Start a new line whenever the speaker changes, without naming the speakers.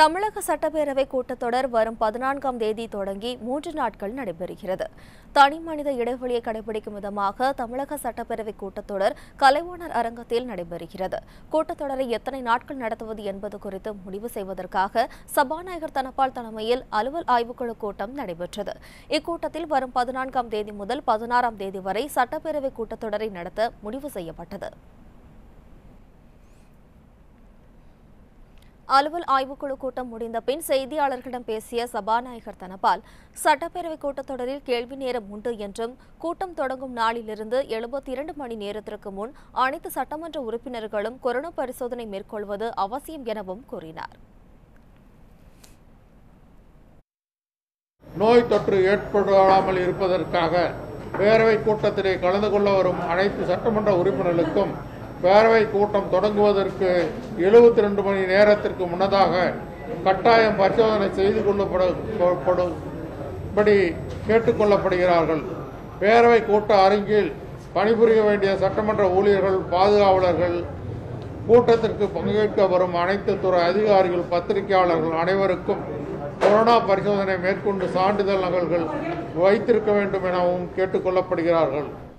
தமிழக சட்டப்பேரவை கூட்டத்தொடர் வரும் பதினான்காம் தேதி தொடங்கி மூன்று நாட்கள் நடைபெறுகிறது. தனி மனித இடைவெளியை கடைபிடிக்கும் விதமாக தமிழக சட்டப்பேரவை கூட்டத்தொடர் கலைவாணர் அரங்கத்தில் நடைபெறுகிறது. கூட்டத்தொடரை எத்தனை நாட்கள் நடத்துவது என்பது குறித்து முடிவு செய்வதற்காக சபாநாயகர் தனபால் தலைமையில் அலுவல் ஆய்வுக்குழு கூட்டம் நடைபெற்றது. இக்கூட்டத்தில் வரும் பதினான்காம் தேதி முதல் பதினாறாம் தேதி வரை சட்டப்பேரவை கூட்டத்தொடரை நடத்த முடிவு செய்யப்பட்டது. அலுவல் ஆய்வுக்குழு கூட்டம் முடிந்த பின் செய்தியாளர்களிடம் பேசிய சபாநாயகர் தனபால் சட்டப்பேரவை கூட்டத்தொடரில் கேள்வி நேரம் உண்டு என்றும் கூட்டம் தொடங்கும் நாளிலிருந்து எழுபத்தி இரண்டு மணி நேரத்திற்கு முன் அனைத்து சட்டமன்ற உறுப்பினர்களும் கொரோனா பரிசோதனை மேற்கொள்வது அவசியம் எனவும் கூறினார்.
நோய் தொற்று ஏற்படாமல் இருப்பதற்காக பேரவை கூட்டத்திலே கலந்து கொள்ள வரும் அனைத்து சட்டமன்ற உறுப்பினர்களுக்கும் பேரவை கூட்டம் தொடங்குவதற்கு எழுபத்தி ரெண்டு மணி நேரத்திற்கு முன்னதாக கட்டாயம் பரிசோதனை செய்து கொள்ளப்படும்படி கேட்டுக்கொள்ளப்படுகிறார்கள் பேரவை கூட்ட அரங்கில் பணிபுரிய வேண்டிய சட்டமன்ற ஊழியர்கள் பாதுகாவலர்கள் கூட்டத்திற்கு பங்கேற்க வரும் அனைத்து துறை அதிகாரிகள் பத்திரிகையாளர்கள் அனைவருக்கும் கொரோனா பரிசோதனை மேற்கொண்டு சான்றிதழ் நகல்கள் வைத்திருக்க வேண்டும் எனவும் கேட்டுக்கொள்ளப்படுகிறார்கள்